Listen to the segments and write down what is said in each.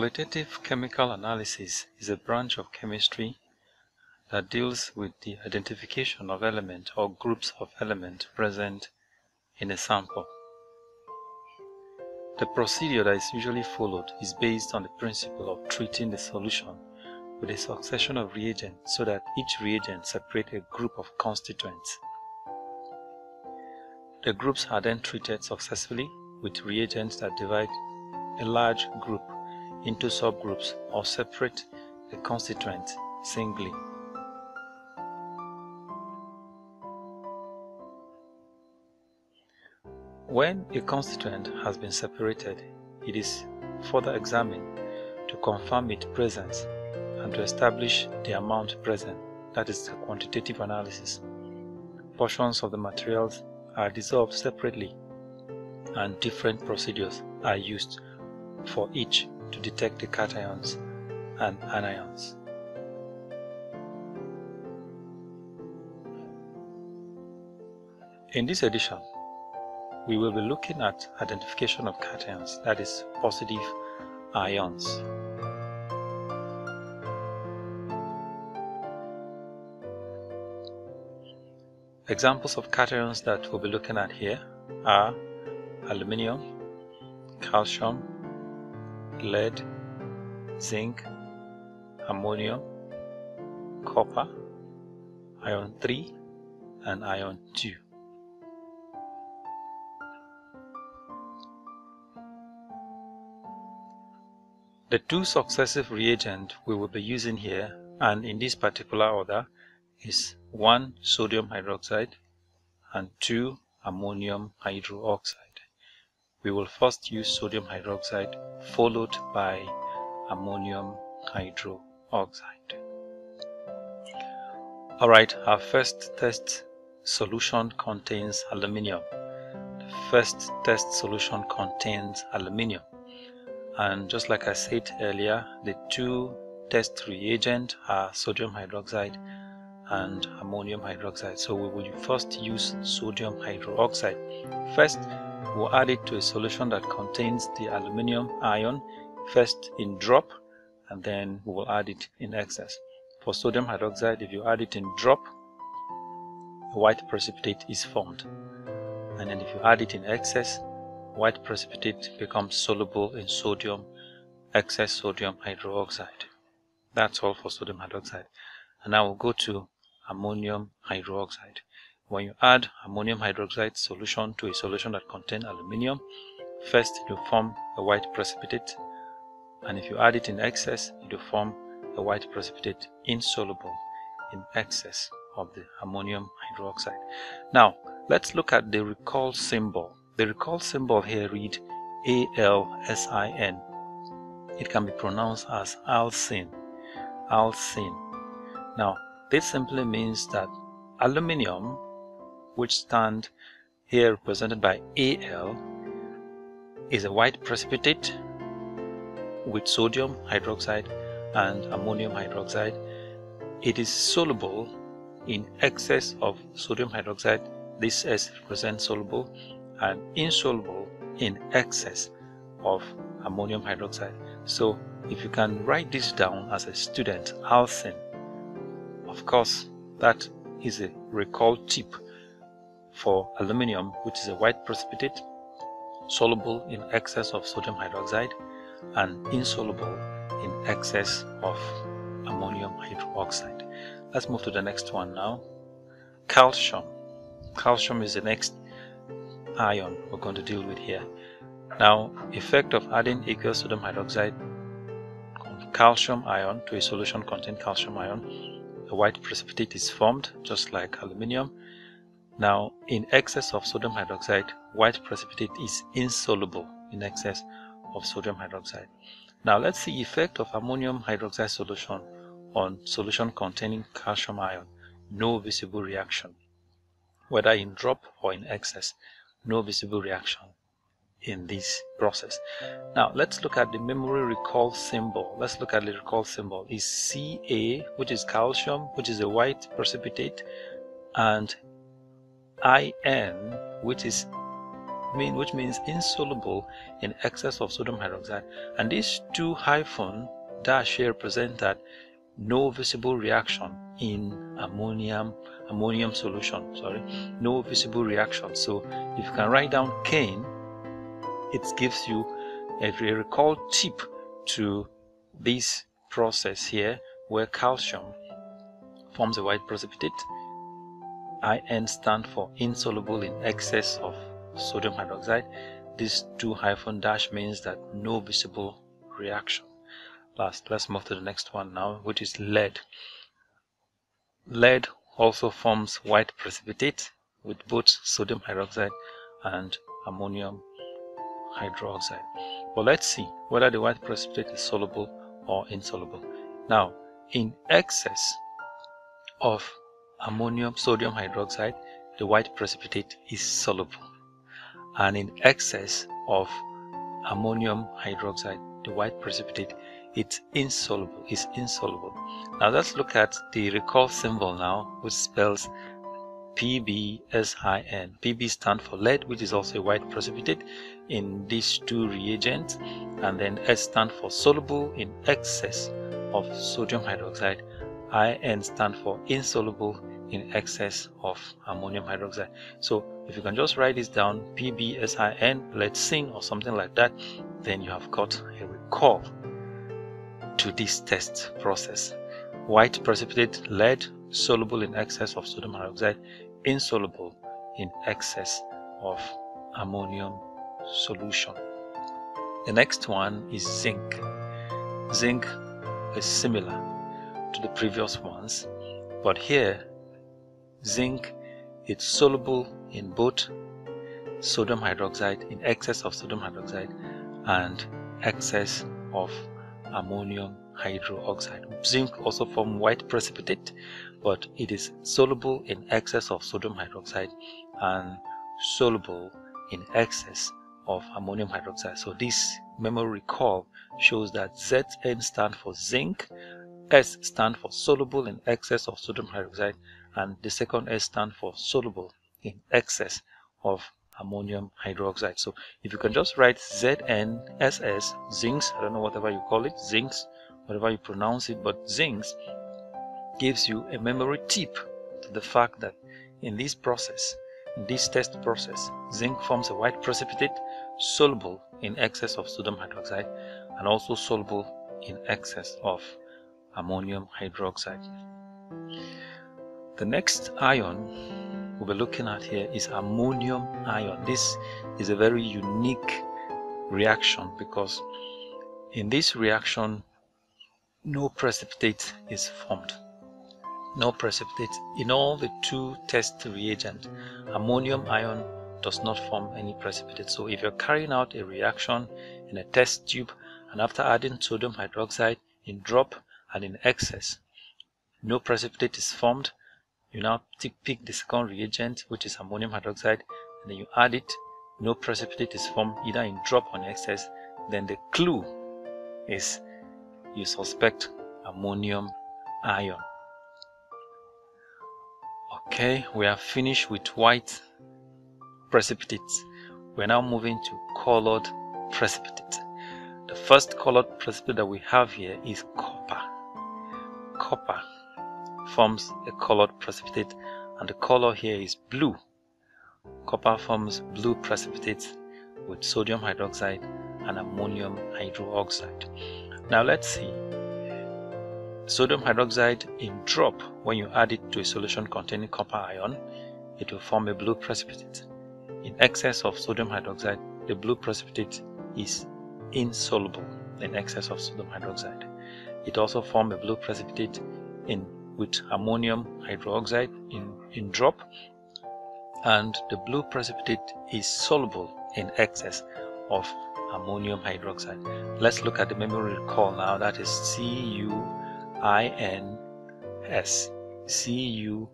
Qualitative chemical analysis is a branch of chemistry that deals with the identification of elements or groups of elements present in a sample. The procedure that is usually followed is based on the principle of treating the solution with a succession of reagents so that each reagent separates a group of constituents. The groups are then treated successively with reagents that divide a large group into subgroups or separate the constituent singly. When a constituent has been separated, it is further examined to confirm its presence and to establish the amount present, that is the quantitative analysis. Portions of the materials are dissolved separately and different procedures are used for each to detect the cations and anions. In this edition, we will be looking at identification of cations, that is positive ions. Examples of cations that we'll be looking at here are aluminium, calcium, lead, zinc, ammonium, copper, iron 3 and iron 2. The two successive reagents we will be using here and in this particular order is 1 sodium hydroxide and 2 ammonium hydroxide. We will first use sodium hydroxide followed by ammonium hydroxide. Alright, our first test solution contains aluminium. The first test solution contains aluminium and just like I said earlier the two test reagents are sodium hydroxide and ammonium hydroxide so we will first use sodium hydroxide first we'll add it to a solution that contains the aluminum ion first in drop and then we will add it in excess for sodium hydroxide if you add it in drop a white precipitate is formed and then if you add it in excess white precipitate becomes soluble in sodium, excess sodium hydroxide. That's all for sodium hydroxide. And now we'll go to ammonium hydroxide. When you add ammonium hydroxide solution to a solution that contains aluminium, first will form a white precipitate, and if you add it in excess, will form a white precipitate insoluble in excess of the ammonium hydroxide. Now, let's look at the recall symbol the recall symbol here read ALSIN. It can be pronounced as alsin. Alsin. Now, this simply means that aluminium, which stand here represented by Al, is a white precipitate with sodium hydroxide and ammonium hydroxide. It is soluble in excess of sodium hydroxide. This S represents soluble and insoluble in excess of ammonium hydroxide. So if you can write this down as a student, alsin, of course, that is a recall tip for aluminium, which is a white precipitate, soluble in excess of sodium hydroxide and insoluble in excess of ammonium hydroxide. Let's move to the next one now. Calcium. Calcium is the next ion we're going to deal with here. Now, effect of adding aqueous sodium hydroxide calcium ion to a solution containing calcium ion, a white precipitate is formed just like aluminium. Now, in excess of sodium hydroxide, white precipitate is insoluble in excess of sodium hydroxide. Now, let's see effect of ammonium hydroxide solution on solution containing calcium ion. No visible reaction, whether in drop or in excess no visible reaction in this process. Now let's look at the memory recall symbol. Let's look at the recall symbol. Is Ca, which is calcium, which is a white precipitate, and In, which is mean which means insoluble in excess of sodium hydroxide. And these two hyphen dash here represent that no visible reaction in ammonium ammonium solution sorry no visible reaction. So if you can write down cane it gives you a recall tip to this process here where calcium forms a white precipitate IN stand for insoluble in excess of sodium hydroxide. This two hyphen dash means that no visible reaction. Last let's move to the next one now which is lead. Lead also forms white precipitate with both sodium hydroxide and ammonium hydroxide. But let's see whether the white precipitate is soluble or insoluble. Now in excess of ammonium sodium hydroxide the white precipitate is soluble and in excess of ammonium hydroxide the white precipitate it's insoluble is insoluble now let's look at the recall symbol now which spells PbSIN. Pb stands for lead which is also a white precipitate in these two reagents and then S stands for soluble in excess of sodium hydroxide. IN stand for insoluble in excess of ammonium hydroxide. So if you can just write this down PbSIN, let's sing or something like that, then you have got a recall to this test process. White precipitate lead soluble in excess of sodium hydroxide, insoluble in excess of ammonium solution. The next one is zinc. Zinc is similar to the previous ones, but here zinc is soluble in both sodium hydroxide in excess of sodium hydroxide and excess of ammonium hydroxide. Zinc also form white precipitate, but it is soluble in excess of sodium hydroxide and soluble in excess of ammonium hydroxide. So this memory recall shows that Zn stands for zinc, S stand for soluble in excess of sodium hydroxide, and the second S stand for soluble in excess of ammonium hydroxide. So if you can just write ZNSS, zincs, I don't know whatever you call it, zincs, whatever you pronounce it, but zincs gives you a memory tip to the fact that in this process, in this test process, zinc forms a white precipitate soluble in excess of sodium hydroxide and also soluble in excess of ammonium hydroxide. The next ion we'll be looking at here is ammonium ion. This is a very unique reaction because in this reaction no precipitate is formed. No precipitate. In all the two test reagents, ammonium ion does not form any precipitate. So if you're carrying out a reaction in a test tube and after adding sodium hydroxide in drop and in excess, no precipitate is formed, you now pick the second reagent which is ammonium hydroxide and then you add it. No precipitate is formed either in drop or in excess. Then the clue is you suspect ammonium ion. Okay we are finished with white precipitates. We're now moving to colored precipitate the first colored precipitate that we have here is copper copper forms a colored precipitate and the color here is blue. Copper forms blue precipitates with sodium hydroxide and ammonium hydroxide. Now let's see. Sodium hydroxide in drop, when you add it to a solution containing copper ion, it will form a blue precipitate. In excess of sodium hydroxide, the blue precipitate is insoluble in excess of sodium hydroxide. It also forms a blue precipitate in with ammonium hydroxide in, in drop. And the blue precipitate is soluble in excess of ammonium hydroxide. Let's look at the memory recall now. That is C-U-I-N-S C-U-I-N-S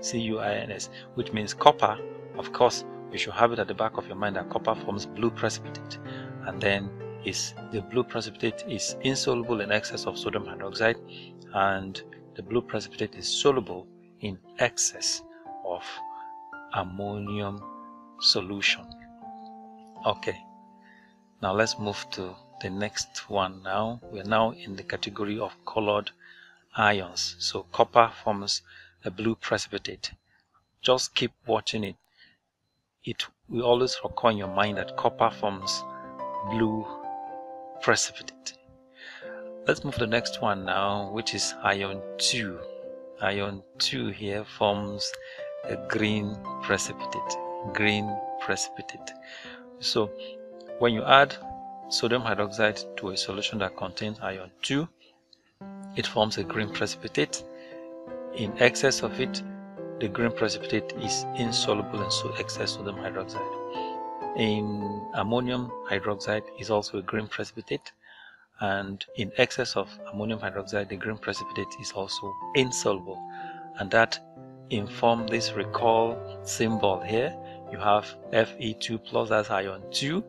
C-U-I-N-S which means copper. Of course you should have it at the back of your mind that copper forms blue precipitate. And then is the blue precipitate is insoluble in excess of sodium hydroxide and the blue precipitate is soluble in excess of ammonium solution. Okay, now let's move to the next one now. We're now in the category of colored ions. So copper forms a blue precipitate. Just keep watching it. It will always recall in your mind that copper forms blue precipitate. Let's move to the next one now, which is iron 2. Iron 2 here forms a green precipitate. Green precipitate. So when you add sodium hydroxide to a solution that contains iron 2, it forms a green precipitate. In excess of it, the green precipitate is insoluble in so excess sodium hydroxide. In ammonium hydroxide is also a green precipitate and in excess of ammonium hydroxide the green precipitate is also insoluble and that inform this recall symbol here you have Fe2 plus as iron 2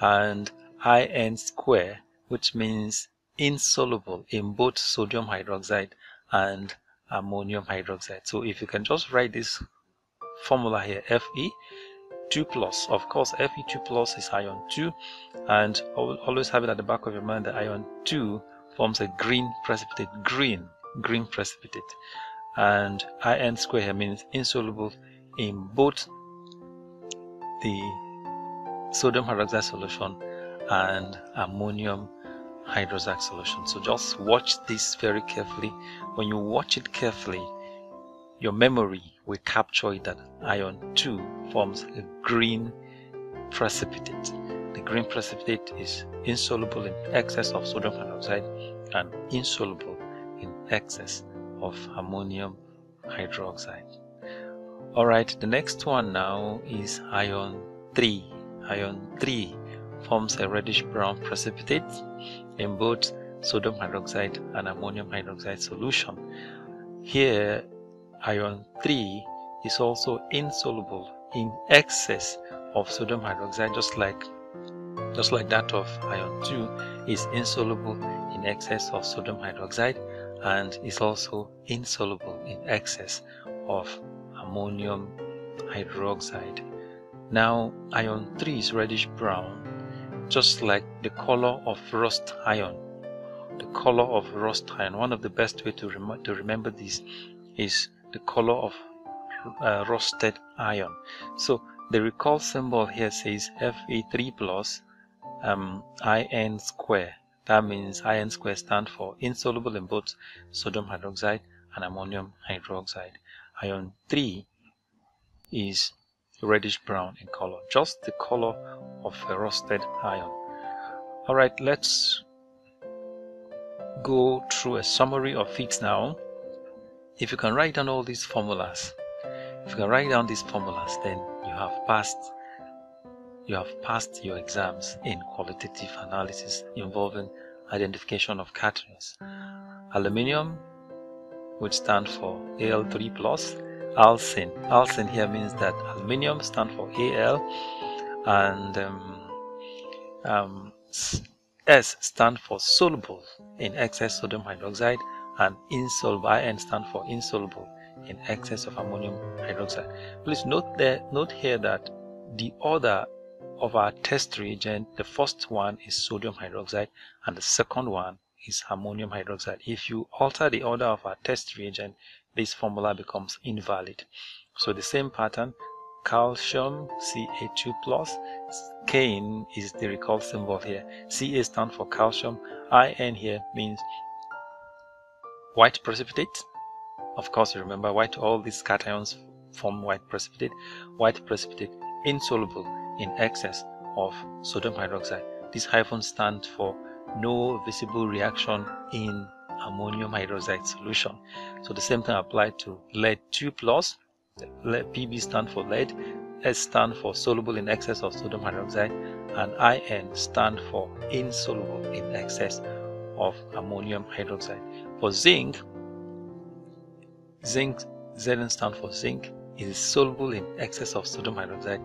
and In square which means insoluble in both sodium hydroxide and ammonium hydroxide. So if you can just write this formula here, Fe 2 plus. Of course, Fe2 plus is iron 2 and always have it at the back of your mind that iron 2 forms a green precipitate, green, green precipitate. And In square here means insoluble in both the sodium hydroxide solution and ammonium hydroxide solution. So just watch this very carefully. When you watch it carefully, your memory will capture that iron 2 forms a green precipitate. The green precipitate is insoluble in excess of sodium hydroxide and insoluble in excess of ammonium hydroxide. Alright, the next one now is iron 3. Iron 3 forms a reddish brown precipitate in both sodium hydroxide and ammonium hydroxide solution. Here, iron 3 is also insoluble in excess of sodium hydroxide just like just like that of iron 2 is insoluble in excess of sodium hydroxide and is also insoluble in excess of ammonium hydroxide. Now iron 3 is reddish brown just like the color of rust iron. The color of rust iron. One of the best way to, rem to remember this is the color of uh, rusted iron. So the recall symbol here says Fe3 plus um, In square. That means In square stands for insoluble in both sodium hydroxide and ammonium hydroxide. Iron 3 is reddish brown in color, just the color of a rusted iron. Alright, let's go through a summary of it now. If you can write down all these formulas, if you can write down these formulas, then you have passed you have passed your exams in qualitative analysis involving identification of cations. Aluminium would stand for Al3 plus alsin. Alsin here means that aluminium stands for Al and um, um, S stand for soluble in excess sodium hydroxide and insoluble. In stand for insoluble in excess of ammonium hydroxide. Please note there, note here that the order of our test reagent, the first one is sodium hydroxide and the second one is ammonium hydroxide. If you alter the order of our test reagent, this formula becomes invalid. So the same pattern, calcium Ca2 plus, Kn is the recall symbol here. Ca stands for calcium, In here means white precipitate. Of course, you remember white, all these cations form white precipitate. White precipitate insoluble in excess of sodium hydroxide. This hyphen stands for no visible reaction in ammonium hydroxide solution. So the same thing applied to lead 2 plus. Pb stand for lead, S stand for soluble in excess of sodium hydroxide, and In stand for insoluble in excess of ammonium hydroxide. For zinc, zinc Zn stand for zinc is soluble in excess of sodium hydroxide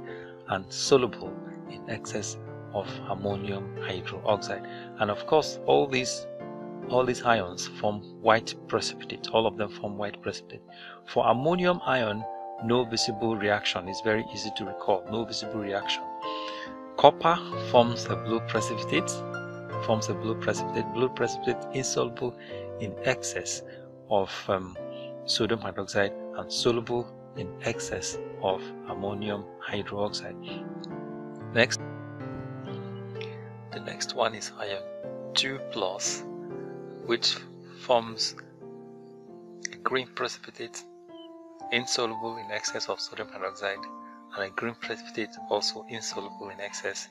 and soluble in excess of ammonium hydroxide. And of course, all these all these ions form white precipitate. All of them form white precipitate. For ammonium ion, no visible reaction. It's very easy to recall. No visible reaction. Copper forms a blue precipitate. Forms a blue precipitate. Blue precipitate insoluble in excess of um, sodium hydroxide and soluble in excess of ammonium hydroxide. Next, the next one is iron 2 plus, which forms a green precipitate insoluble in excess of sodium hydroxide and a green precipitate also insoluble in excess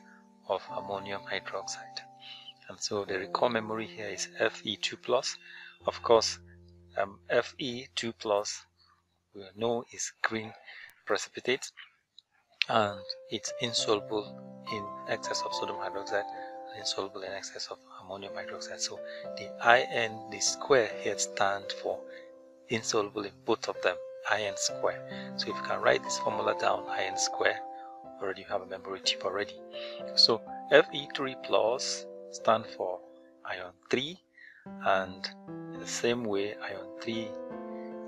of ammonium hydroxide. And so the recall memory here is Fe2 plus. Of course, um, Fe2 plus we know is green precipitate and it's insoluble in excess of sodium hydroxide insoluble in excess of ammonium hydroxide. So the IN, the square here stands for insoluble in both of them, IN square. So if you can write this formula down, IN square, already you have a memory tip already. So Fe3 plus stand for iron 3 and in the same way iron 3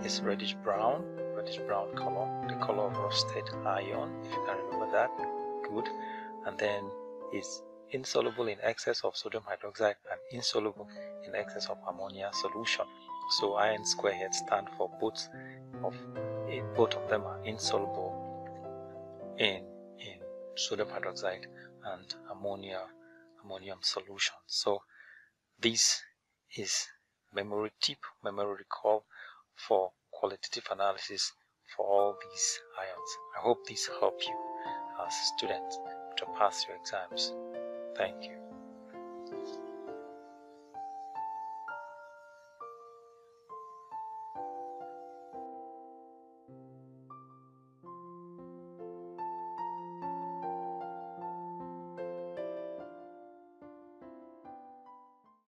is reddish brown reddish brown color the color of rusted iron if you can remember that good. And then it's insoluble in excess of sodium hydroxide and insoluble in excess of ammonia solution. So iron square here stand for both of eh, both of them are insoluble in in sodium hydroxide and ammonia ammonium solution. So this is memory tip memory recall for qualitative analysis for all these ions. I hope this help you as students to pass your exams. Thank you